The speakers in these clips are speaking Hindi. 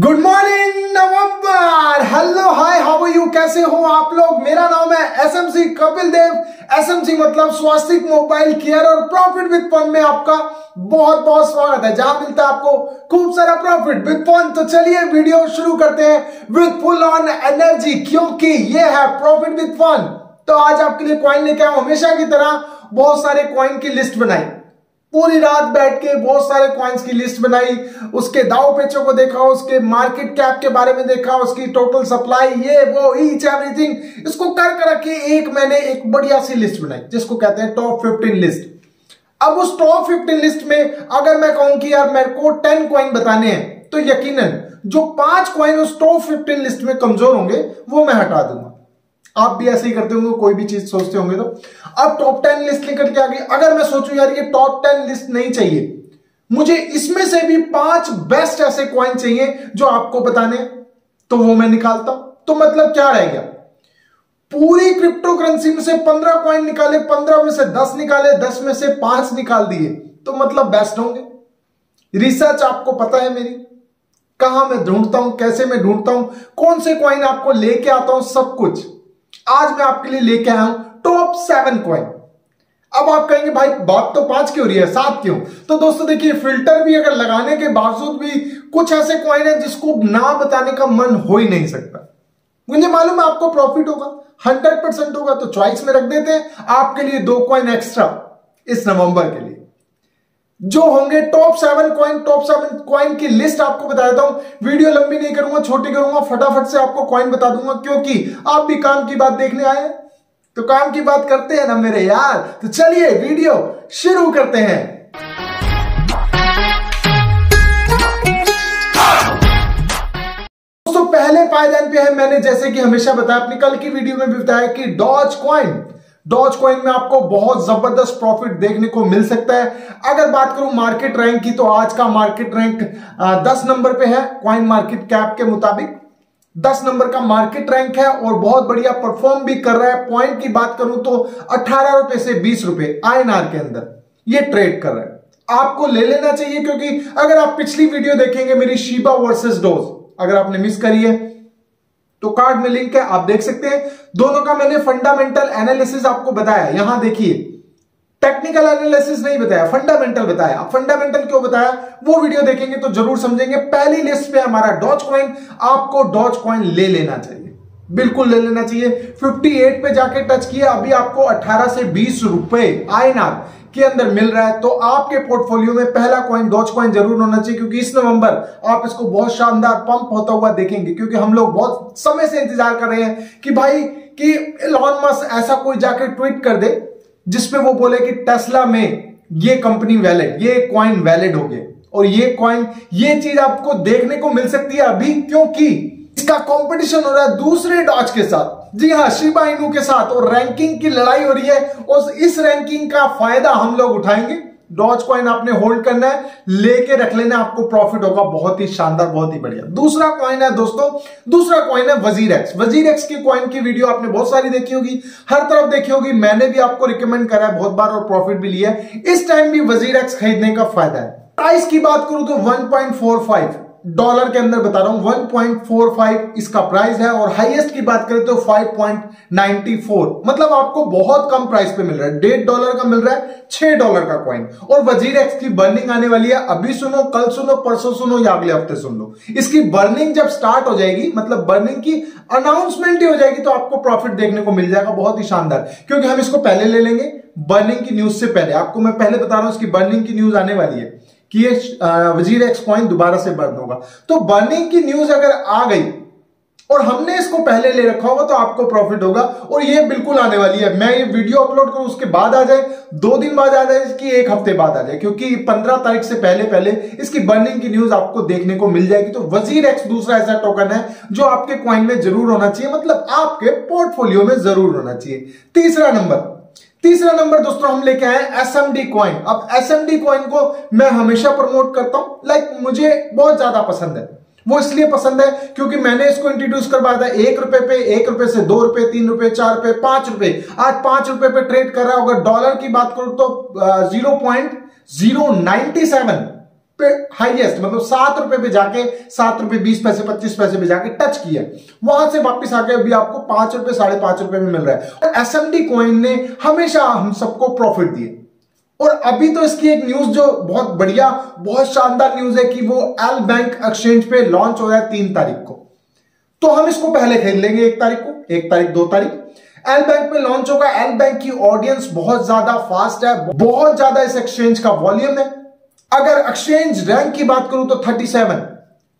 Good morning November hello hi how are you कैसे हो आप लोग? मेरा नाम है एसएमसी कपिल देव। एसएमसी मतलब स्वास्थ्य मोबाइल केयर और प्रॉफिट विद फन में आपका बहुत बहुत स्वागत है। जहाँ मिलता है आपको खूब सारा प्रॉफिट विद फन। तो चलिए वीडियो शुरू करते हैं विद फुल ऑन एनर्जी, क्योंकि ये है प्रॉफिट विद फन। तो आज आपके लिए क्वाइन लेके आऊ हमेशा की तरह बहुत सारे क्वाइन की लिस्ट बनाई। पूरी रात बैठ के बहुत सारे कॉइन्स की लिस्ट बनाई, उसके दाव पेचों को देखा, उसके मार्केट कैप के बारे में देखा, उसकी टोटल सप्लाई ये, वो ईच एवरीथिंग इसको कर कर के एक मैंने एक बढ़िया सी लिस्ट बनाई, जिसको कहते हैं टॉप फिफ्टीन लिस्ट अब उस टॉप फिफ्टीन लिस्ट में अगर मैं कहूँ कि यार मेरे को टेन क्वाइन बताने हैं तो यकीनन, जो पाँच क्वाइन उस टॉप फिफ्टीन लिस्ट में कमज़ोर होंगे, वो मैं हटा दूँगा। आप भी ऐसे ही करते होंगे, कोई भी चीज़ सोचते होंगे तो। अब टॉप टेन लिस्ट लेकर के आगे अगर मैं सोचूं यार, ये टॉप टेन लिस्ट नहीं चाहिए। मुझे इसमें से भी पाँच बेस्ट ऐसे क्वाइन चाहिए जो आपको बताने तो वो मैं निकालता तो मतलब क्या रह गया? पूरी क्रिप्टो करेंसी में से पंद्रह क्वाइन निकाले, पंद्रह में से दस निकाले, दस में से पाँच निकाल दिए। तो मतलब बेस्ट होंगे। रिसर्च आपको पता है मेरी। कहाँ मैं ढूंढता हूँ, कैसे मैं ढूंढता हूँ, कौन से क्वाइन आपको लेके आता हूँ, सब कुछ। आज मैं आपके लिए लेके आया हूँ टॉप सेवन क्वाइन अब आप कहेंगे, भाई, बात तो पाँच की हो रही है, सात क्यों तो दोस्तों देखिए फ़िल्टर भी अगर लगाने के बावजूद भी कुछ ऐसे क्वाइन है जिसको ना बताने का मन हो ही नहीं सकता। मुझे मालूम है आपको प्रॉफिट होगा हंड्रेड परसेंट होगा तो चॉइस में रख देते हैं। आपके लिए दो क्वाइन एक्स्ट्रा इस नवंबर के लिए। जो होंगे top seven coin top seven coin की लिस्ट आपको बता देता हूँ। वीडियो लंबी नहीं करूँगा, छोटी करूँगा, फटाफट से आपको क्वाइन बता दूँगा, क्योंकि आप भी काम की बात देखने आए तो काम की बात करते हैं ना मेरे यार। तो चलिए वीडियो शुरू करते हैं। दोस्तों, पहले पायदान पे है मैंने, जैसे कि हमेशा बताया, अपनी कल की वीडियो में भी बताया कि डॉज क्वाइन डॉज कॉइन में आपको बहुत ज़बरदस्त प्रॉफिट देखने को मिल सकता है। अगर बात करूँ मार्केट रैंक की तो आज का मार्केट रैंक दस नंबर पे है क्वाइन मार्केट कैप के मुताबिक। दस नंबर का मार्केट रैंक है और बहुत बढ़िया परफॉर्म भी कर रहा है। पॉइंट की बात करूँ तो अठारह रुपए से बीस रुपए आईएनआर के अंदर ये ट्रेड कर रहा है। आपको ले लेना चाहिए क्योंकि अगर आप पिछली वीडियो देखेंगे मेरी शीबा वर्सेस डोज अगर आपने मिस करी है तो कार्ड में लिंक है, आप देख सकते हैं। दोनों का मैंने फंडामेंटल एनालिसिस आपको बताया। यहाँ देखिए टेक्निकल एनालिसिस नहीं बताया फंडामेंटल बताया। आप फंडामेंटल क्यों बताया? वो वीडियो देखेंगे तो ज़रूर समझेंगे। पहली लिस्ट पे हमारा डॉच कॉइन आपको डॉच कॉइन ले लेना चाहिए। बिल्कुल ले लेना चाहिए। 58 पे जाके टच किया, अभी आपको 18 से 20 रुपए आईएनआर के अंदर मिल रहा है। तो आपके पोर्टफोलियो में पहला कॉइन डॉच कॉइन ज़रूर होना चाहिए, क्योंकि इस नवंबर आप इसको बहुत शानदार पंप होता हुआ देखेंगे, क्योंकि हम लोग बहुत समय से इंतज़ार कर रहे हैं कि भाई, कि लॉन मस ऐसा कोई जाके ट्वीट कर दे, जिसपे वो बोले कि टेस्ला में ये कंपनी वैलिड ये क्वाइन वैलिड हो गए। और ये क्वाइन ये चीज़ आपको देखने को मिल सकती है अभी, क्योंकि इसका कंपटीशन हो रहा है दूसरे डॉच के साथ। जी हाँ शिबा इनू के साथ। और रैंकिंग की लड़ाई हो रही है। और इस रैंकिंग का फ़ायदा हम लोग उठाएँगे। डॉज कॉइन आपने होल्ड करना है। लेके रख लेना आपको प्रॉफिट होगा। बहुत ही शानदार, बहुत ही बढ़िया। दूसरा कॉइन है दोस्तों। दूसरा कॉइन है वज़ीर एक्स वज़ीर एक्स की कॉइन की वीडियो आपने बहुत सारी देखी होगी। हर तरफ़ देखी होगी। मैंने भी आपको रिकमेंड करा है। बहुत बार और प्रॉफिट भी लिया है। इस टाइम भी वज़ीर एक्स खरीदने का फ़ायदा है। प्राइस की बात करूँ तो 1.45 डॉलर के अंदर बता रहा हूँ 1.45 इसका प्राइस है, और हाईएस्ट की बात करें तो 5.94 मतलब आपको बहुत कम प्राइस पे मिल रहा है, डेढ़ डॉलर का मिल रहा है, छह डॉलर का कॉइन और वज़ीर एक्स की बर्निंग आने वाली है, अभी सुनो, कल सुनो, परसों सुनो, या अगले हफ़्ते सुन लो। इसकी बर्निंग जब स्टार्ट हो जाएगी मतलब बर्निंग की अनाउंसमेंट ही हो जाएगी तो आपको प्रॉफिट देखने को मिल जाएगा, बहुत ही शानदार। क्योंकि हम इसको पहले ले लेंगे बर्निंग की न्यूज़ से पहले। आपको मैं पहले बता रहा हूँ, इसकी बर्निंग की न्यूज़ आने वाली है। कि ये वज़ीर एक्स कॉइन दोबारा से बर्न होगा। तो बर्निंग की न्यूज़ अगर आ गई, और हमने इसको पहले ले रखा होगा तो आपको प्रॉफिट होगा। और ये बिल्कुल आने वाली है। मैं ये वीडियो अपलोड करूँ, उसके बाद आ जाए। दो दिन बाद आ जाए, इसकी एक हफ़्ते बाद आ जाए। क्योंकि पंद्रह तारीख से पहले पहले इसकी बर्निंग की न्यूज़ आपको देखने को मिल जाएगी। तो वज़ीर एक्स दूसरा ऐसा टोकन है, जो आपके क्वाइन में ज़रूर होना चाहिए। मतलब आपके पोर्टफोलियो में ज़रूर होना चाहिए। तीसरा नंबर तीसरा नंबर दोस्तों हम लेके आए एस एम डी क्वाइन अब एस एम डी क्वाइन को मैं हमेशा प्रमोट करता हूँ। लाइक like, मुझे बहुत ज़्यादा पसंद है। वो इसलिए पसंद है क्योंकि मैंने इसको इंट्रोड्यूस करवाया था। एक रुपए पे एक रुपए से दो रुपए तीन रुपए चार रुपए पाँच रुपए। आज पाँच रुपए पे ट्रेड कर रहा होगा डॉलर की बात करूँ तो zero point zero ninety seven पे हाईएस्ट मतलब सात रुपए पे जाके, सात रुपए, बीस पैसे, पच्चीस पैसे पे जाके टच किया। वहाँ से वापस आके अभी आपको पाँच रुपए, साढ़े पाँच रुपए में मिल रहा है। और एस एम डी कॉइन ने हमेशा हम सबको प्रॉफिट दिए। और अभी तो इसकी एक न्यूज़ जो बहुत बढ़िया, बहुत शानदार न्यूज़ है कि वो एल बैंक एक्सचेंज पे लॉन्च हो रहा है तीन तारीख को। तो हम इसको पहले खरीद लेंगे एक तारीख को, एक तारीख, दो तारीख। एल बैंक में लॉन्च होगा। एल बैंक की ऑडियंस बहुत ज़्यादा फास्ट है, बहुत ज़्यादा इस एक्सचेंज का वॉल्यूम है। अगर एक्सचेंज रैंक की बात करूँ तो 37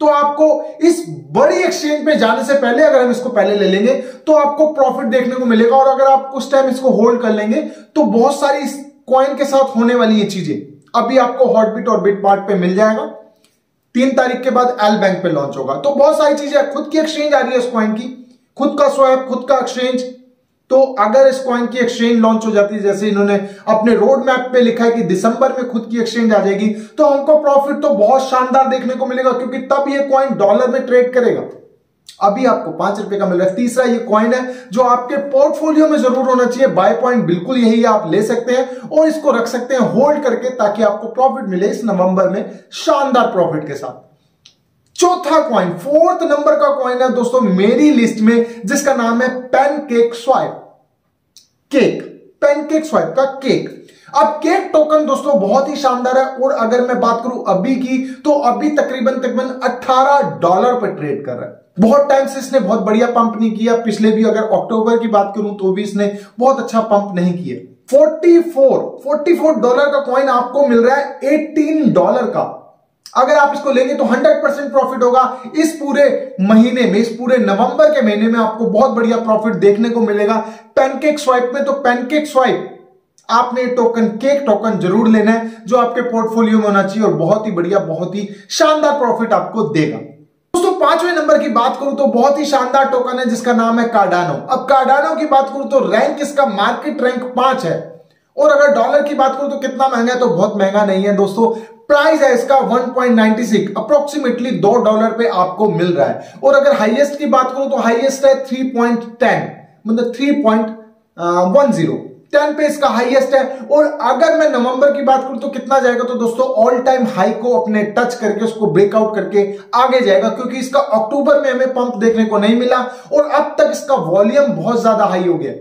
तो आपको इस बड़ी एक्सचेंज पे जाने से पहले अगर हम इसको पहले ले लेंगे तो आपको प्रॉफिट देखने को मिलेगा। और अगर आप कुछ टाइम इसको होल्ड कर लेंगे तो बहुत सारी कॉइन के साथ होने वाली ये चीज़ें। अभी आपको हॉटबिट और बिट पार्ट पे मिल जाएगा। तीन तारीख के बाद एल बैंक पे लॉन्च होगा। तो बहुत सारी चीज़ें खुद की एक्सचेंज आ रही है इस कॉइन की। खुद का स्वैप खुद का एक्सचेंज तो अगर इस कॉइन की एक्सचेंज लॉन्च हो जाती है, जैसे इन्होंने अपने रोड मैप पे लिखा है कि दिसंबर में खुद की एक्सचेंज आ जाएगी तो हमको प्रॉफिट तो बहुत शानदार देखने को मिलेगा, क्योंकि तब ये कॉइन डॉलर में ट्रेड करेगा। अभी आपको पाँच रुपए का मिल रहा है। तीसरा ये कॉइन है जो आपके पोर्टफोलियो में ज़रूर होना चाहिए। बाय पॉइंट बिल्कुल यही है आप ले सकते हैं और इसको रख सकते हैं होल्ड करके ताकि आपको प्रॉफिट मिले इस नवंबर में शानदार प्रॉफिट के साथ। चौथा कॉइन फोर्थ नंबर का कॉइन है दोस्तों, मेरी लिस्ट में, जिसका नाम है pancake swap cake pancake swap का केक। अब केक टोकन दोस्तों बहुत ही शानदार है और अगर मैं बात करूँ अभी की तो अभी तकरीबन तकरीबन 18 डॉलर पर ट्रेड कर रहा है। बहुत टाइम से इसने बहुत बढ़िया पंप नहीं किया। पिछले भी अगर अक्टूबर की बात करूँ तो भी इसने बहुत अच्छा पंप नहीं किया। 44 44 डॉलर का कॉइन आपको मिल रहा है 18 डॉलर का। अगर आप इसको लेंगे तो 100 परसेंट प्रॉफिट होगा। इस पूरे महीने में, इस पूरे नवंबर के महीने में आपको बहुत बढ़िया प्रॉफिट देखने को मिलेगा। पैनकेक स्वाइप में तो पैनकेक स्वाइप। आपने टोकन, केक टोकन ज़रूर लेना है, जो आपके पोर्टफोलियो में होना चाहिए और बहुत ही बढ़िया, बहुत ही शानदार प्रॉफिट आपको देगा। दोस्तों, पाँचवें नंबर की बात करूँ तो बहुत ही शानदार टोकन है, जिसका नाम है कार्डानो अब कार्डानो की बात करूँ तो रैंक इसका मार्केट रैंक पाँच है। और अगर डॉलर की बात करूँ तो कितना महँगा है तो बहुत महँगा नहीं है, दोस्तों। प्राइस है इसका 1.96 अप्रोक्सीमेटली दो डॉलर पे आपको मिल रहा है। और अगर हाईएस्ट की बात करूँ तो हाईएस्ट है 3.10 मतलब 3.10 टेन पे इसका हाईएस्ट है। और अगर मैं नवंबर की बात करूँ तो कितना जाएगा तो दोस्तों ऑल टाइम हाई को अपने टच करके, उसको ब्रेकआउट करके आगे जाएगा, क्योंकि इसका अक्टूबर में हमें पंप देखने को नहीं मिला। और अब तक इसका वॉल्यूम बहुत ज़्यादा हाई हो गया।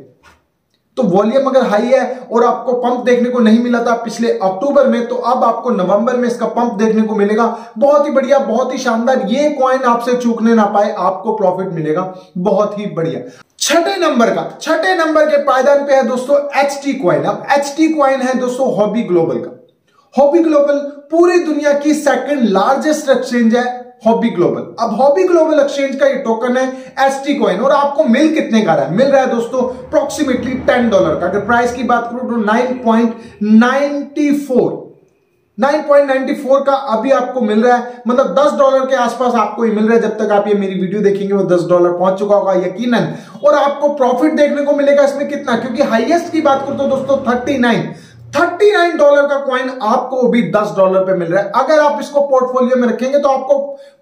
तो वॉल्यूम अगर हाई है और आपको पंप देखने को नहीं मिला था पिछले अक्टूबर में तो अब आपको नवंबर में इसका पंप देखने को मिलेगा। बहुत ही बढ़िया, बहुत ही शानदार। ये कॉइन आपसे चूकने ना पाए, आपको प्रॉफिट मिलेगा। बहुत ही बढ़िया। छठे नंबर का, छठे नंबर के पायदान पे है दोस्तों एच टी क्वाइन अब एच टी क्वाइन है दोस्तों हॉबी ग्लोबल का। हॉबी ग्लोबल पूरी दुनिया की सेकंड लार्जेस्ट एक्सचेंज है। Huobi Global. अब हॉबी ग्लोबल एक्सचेंज का ये टोकन है एस टी कॉइन और आपको मिल कितने का रहा है? मिल रहा है दोस्तों अप्रोक्सीमेटली टेन डॉलर का। अगर प्राइस की बात करूँ तो नाइन पॉइंट नाइनटी फोर 9.94 का अभी आपको मिल रहा है। मतलब 10 डॉलर के आसपास आपको ये मिल रहा है। जब तक आप ये मेरी वीडियो देखेंगे, वो 10 डॉलर पहुँच चुका होगा, यकीनन। और आपको प्रॉफिट देखने को मिलेगा इसमें कितना? क्योंकि हाईएस्ट की बात करूँ तो दोस्तों 39 39 डॉलर का कॉइन आपको भी 10 डॉलर पे मिल रहा है। अगर आप इसको पोर्टफोलियो में रखेंगे तो आपको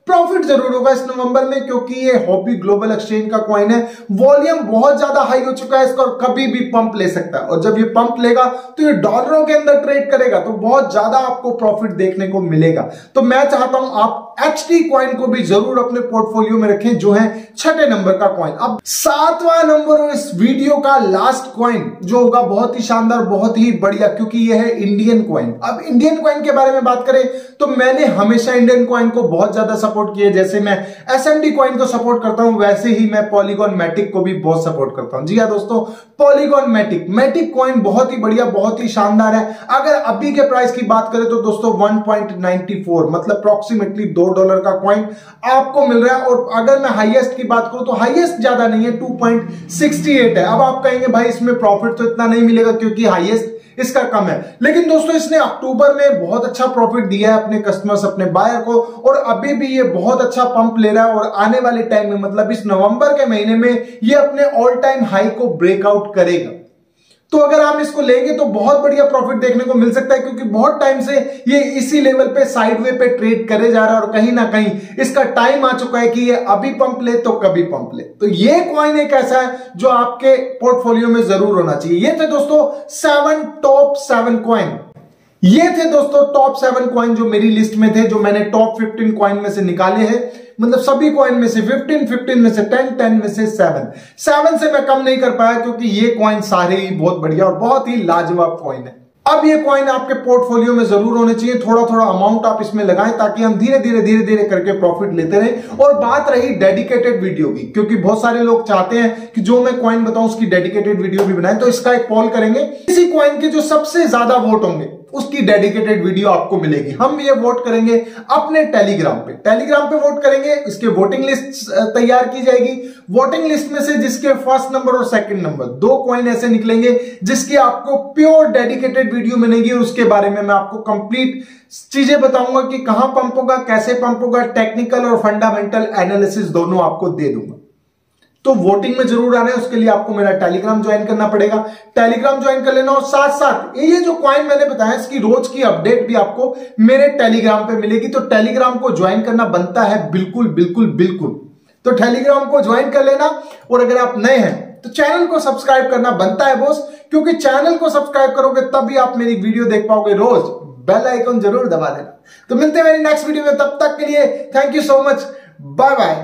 प्रॉफिट ज़रूर होगा इस नवंबर में, क्योंकि ये हॉबी ग्लोबल एक्सचेंज का कॉइन है। वॉल्यूम बहुत ज़्यादा हाई हो चुका है इसका और कभी भी पंप ले सकता है। और जब ये पंप लेगा तो ये डॉलरों के अंदर ट्रेड करेगा तो बहुत ज़्यादा आपको प्रॉफिट देखने को मिलेगा। तो मैं चाहता हूँ आप एच टी क्वाइन को भी ज़रूर अपने पोर्टफोलियो में रखें, जो है छठे नंबर का क्वाइन अब सातवां नंबर इस वीडियो का लास्ट क्वाइन जो होगा बहुत ही शानदार, बहुत ही बढ़िया, क्योंकि यह है इंडियन क्वाइन अब इंडियन क्वाइन के बारे में बात करें तो मैंने हमेशा इंडियन क्वाइन को बहुत ज़्यादा सपोर्ट किया जैसे मैं एस एम डी क्वाइन को सपोर्ट करता हूँ, वैसे ही मैं पॉलीगॉन मैटिक को भी बहुत सपोर्ट करता हूँ। जी हाँ दोस्तों पॉलीगॉन मैटिक मैटिक क्वाइन बहुत ही बढ़िया, बहुत ही शानदार है। अगर अभी के प्राइस की बात करें तो दोस्तों 1.94 मतलब अप्रोक्सीमेटली दो डॉलर का क्वाइन आपको मिल रहा है। और अगर मैं हाईएस्ट की बात करूँ तो हाईएस्ट ज़्यादा नहीं है 2.68 है। अब आप कहेंगे, भाई इसमें प्रॉफिट तो इतना नहीं मिलेगा क्योंकि हाईएस्ट इसका कम है। लेकिन दोस्तों, इसने अक्टूबर में बहुत अच्छा प्रॉफिट दिया है अपने कस्टमर्स अपने बायर को, और अभी भी ये बहुत अच्छा पंप ले रहा है और आने वाले टाइम में मतलब इस नवंबर के महीने में, ये अपने ऑल टाइम हाई को ब्रेकआउट करेगा। तो अगर आप इसको लेंगे तो बहुत बढ़िया प्रॉफिट देखने को मिल सकता है, क्योंकि बहुत टाइम से ये इसी लेवल पे साइडवे पे ट्रेड करे जा रहा है और कहीं ना कहीं इसका टाइम आ चुका है कि ये अभी पंप ले तो कभी पंप ले। तो ये क्वाइन एक ऐसा है जो आपके पोर्टफोलियो में ज़रूर होना चाहिए। ये थे दोस्तों सेवन टॉप सेवन क्वाइन ये थे दोस्तों टॉप सेवन क्वाइन जो मेरी लिस्ट में थे, जो मैंने टॉप फिफ्टीन क्वाइन में से निकाले हैं। मतलब सभी क्वाइन में से 15 15 में से टेन टेन में से 7 7 से मैं कम नहीं कर पाया क्योंकि ये क्वाइन सारे ही बहुत बढ़िया और बहुत ही लाजवाब क्वाइन है। अब ये क्वाइन आपके पोर्टफोलियो में ज़रूर होने चाहिए। थोड़ा थोड़ा अमाउंट आप इसमें लगाएँ ताकि हम धीरे धीरे धीरे धीरे करके प्रॉफिट लेते रहें। और बात रही डेडिकेटेड वीडियो की, क्योंकि बहुत सारे लोग चाहते हैं कि जो मैं क्वाइन बताऊँ, उसकी डेडिकेटेड वीडियो भी बनाएँ। तो इसका एक पॉल करेंगे। इसी क्वाइन के जो सबसे ज़्यादा वोट होंगे उसकी डेडिकेटेड वीडियो आपको मिलेगी। हम ये वोट करेंगे अपने टेलीग्राम पे। टेलीग्राम पे वोट करेंगे, इसके वोटिंग लिस्ट तैयार की जाएगी। वोटिंग लिस्ट में से जिसके फ़र्स्ट नंबर और सेकंड नंबर दो कॉइन ऐसे निकलेंगे, जिसकी आपको प्योर डेडिकेटेड वीडियो मिलेगी और उसके बारे में मैं आपको कंप्लीट चीज़ें बताऊँगा कि कहाँ पंप होगा, कैसे पंप होगा टेक्निकल और फंडामेंटल एनालिसिस दोनों आपको दे दूँगा। तो वोटिंग में ज़रूर आना है, उसके लिए आपको मेरा टेलीग्राम ज्वाइन करना पड़ेगा। टेलीग्राम ज्वाइन कर लेना और साथ साथ ये जो क्वाइन मैंने बताया, इसकी रोज की अपडेट भी आपको मेरे टेलीग्राम पे मिलेगी। तो टेलीग्राम को ज्वाइन करना बनता है बिल्कुल बिल्कुल बिल्कुल। तो टेलीग्राम को ज्वाइन कर लेना और अगर आप नए हैं तो चैनल को सब्सक्राइब करना बनता है बोस क्योंकि चैनल को सब्सक्राइब करोगे, तभी आप मेरी वीडियो देख पाओगे। रोज बेल आइकन ज़रूर दबा देना। तो मिलते हैं मेरी नेक्स्ट वीडियो में, तब तक के लिए thank you so much bye bye